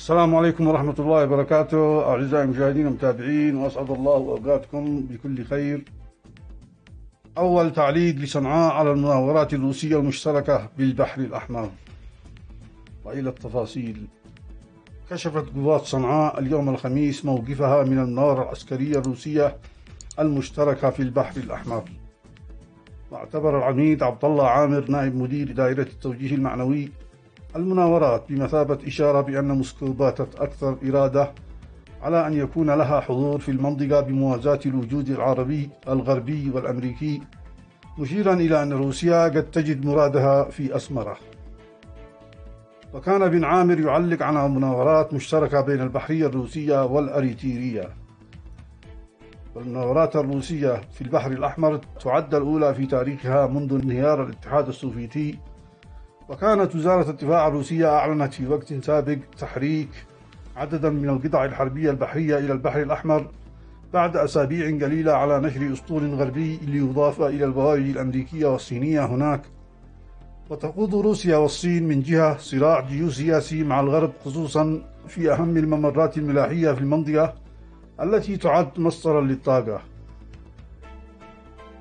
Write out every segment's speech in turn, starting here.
السلام عليكم ورحمة الله وبركاته. أعزائي المشاهدين والمتابعين وأسعد الله أوقاتكم بكل خير. أول تعليق لصنعاء على المناورات الروسية المشتركة بالبحر الأحمر. وإلى التفاصيل. كشفت قوات صنعاء اليوم الخميس موقفها من المناورة العسكرية الروسية المشتركة في البحر الأحمر. واعتبر العميد عبد الله عامر نائب مدير دائرة التوجيه المعنوي المناورات بمثابة إشارة بأن موسكو باتت أكثر إرادة على أن يكون لها حضور في المنطقة بموازاة الوجود العربي الغربي والأمريكي مشيرا إلى أن روسيا قد تجد مرادها في أسمرة. وكان بن عامر يعلق على مناورات مشتركة بين البحرية الروسية والأريتيرية. والمناورات الروسية في البحر الأحمر تعد الأولى في تاريخها منذ انهيار الاتحاد السوفيتي وكانت وزارة الدفاع الروسية أعلنت في وقت سابق تحريك عددا من القطع الحربية البحرية إلى البحر الأحمر بعد أسابيع قليلة على نشر أسطول غربي ليضاف إلى البوارج الأمريكية والصينية هناك. وتقود روسيا والصين من جهة صراع جيوسياسي مع الغرب خصوصا في أهم الممرات الملاحية في المنطقة التي تعد مصدرا للطاقة.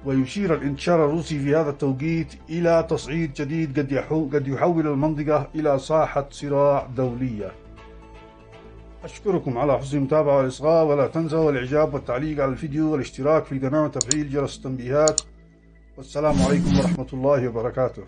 ويشير الانتشار الروسي في هذا التوقيت إلى تصعيد جديد قد قد يحول المنطقة إلى ساحة صراع دولية. أشكركم على حسن المتابعة والإصغاء ولا تنسوا الإعجاب والتعليق على الفيديو والاشتراك في قناة وتفعيل جرس التنبيهات والسلام عليكم ورحمة الله وبركاته